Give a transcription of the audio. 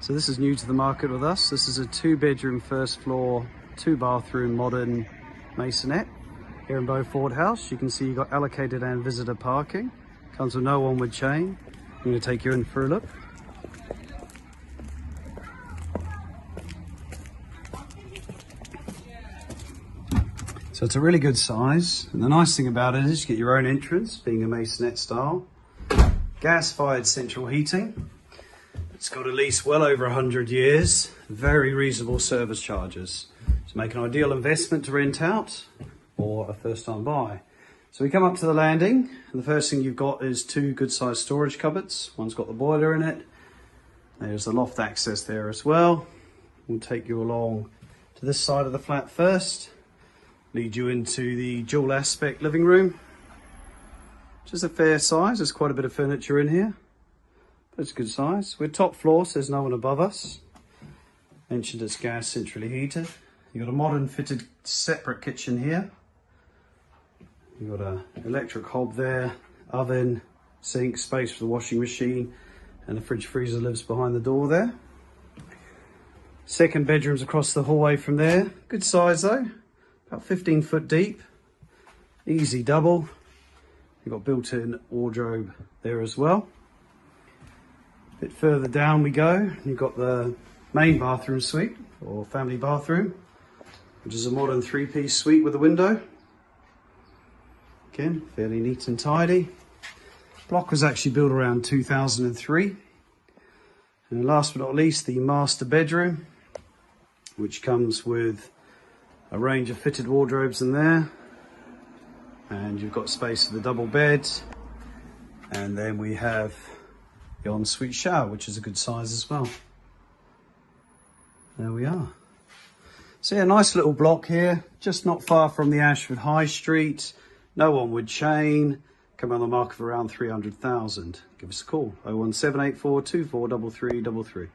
So this is new to the market with us. This is a two bedroom, first floor, two bathroom, modern maisonette here in Beaufort House. You can see you've got allocated and visitor parking. Comes with no onward chain. I'm going to take you in for a look. So it's a really good size. And the nice thing about it is you get your own entrance, being a maisonette style. Gas-fired central heating. It's got at least well over 100 years. Very reasonable service charges. To make an ideal investment to rent out or a first time buy. So we come up to the landing and the first thing you've got is two good sized storage cupboards. One's got the boiler in it. There's the loft access there as well. We'll take you along to this side of the flat first. Lead you into the dual aspect living room. Which is a fair size. There's quite a bit of furniture in here. But it's good size. We're top floor, so there's no one above us. Mentioned it's gas centrally heated. You've got a modern fitted separate kitchen here. You've got a electric hob there, oven, sink, space for the washing machine, and the fridge freezer lives behind the door there. Second bedroom's across the hallway from there. Good size though, about 15 foot deep. Easy double. You've got built-in wardrobe there as well. A bit further down we go. You've got the main bathroom suite or family bathroom, which is a modern three-piece suite with a window. Again, fairly neat and tidy. Block was actually built around 2003. And last but not least, the master bedroom, which comes with a range of fitted wardrobes in there. And you've got space for the double bed. And then we have the ensuite shower, which is a good size as well. There we are. So yeah, nice little block here, just not far from the Ashford High Street. No onward chain. Come on the market for around 300,000. Give us a call, 01784 243333.